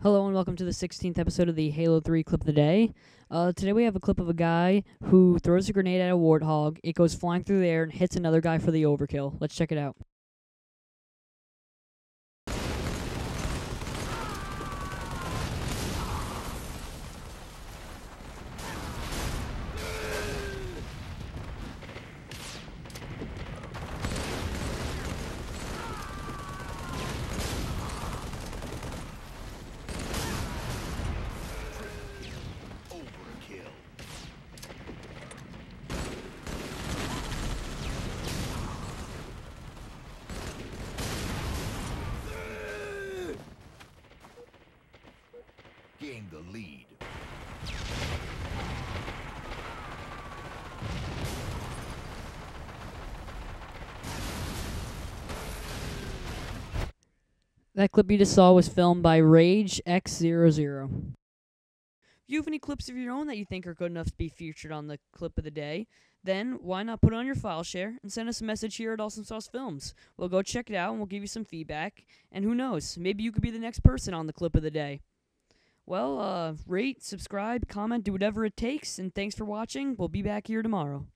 Hello and welcome to the 16th episode of the Halo 3 clip of the day. Uh, today we have a clip of a guy who throws a grenade at a warthog. It goes flying through the air and hits another guy for the overkill. Let's check it out. Overkill. Gain the lead. That clip you just saw was filmed by Raygex00. If you have any clips of your own that you think are good enough to be featured on the clip of the day, then why not put it on your file share and send us a message here at Awesome Sauce Films? We'll go check it out and we'll give you some feedback. And who knows, maybe you could be the next person on the clip of the day. Well, uh, rate, subscribe, comment, do whatever it takes, and thanks for watching. We'll be back here tomorrow.